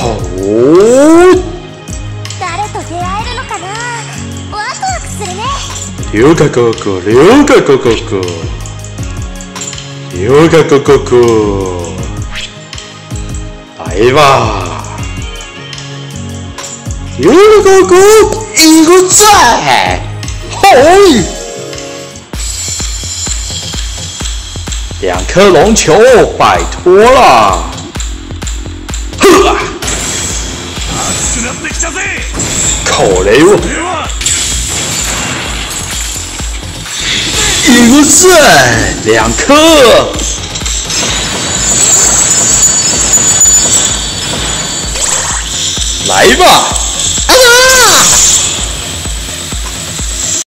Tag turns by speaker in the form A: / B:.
A: 好，
B: 誰と出会えるのかな？ワクワクするね
A: 六个哥哥，六个哥哥哥，六个哥哥哥，来吧！六个哥哥，一个在，嘿！两颗龙球，拜托了！
C: 熱くなってきたぜ
A: 口雷我。
C: では
A: 一个赞，两颗。来吧，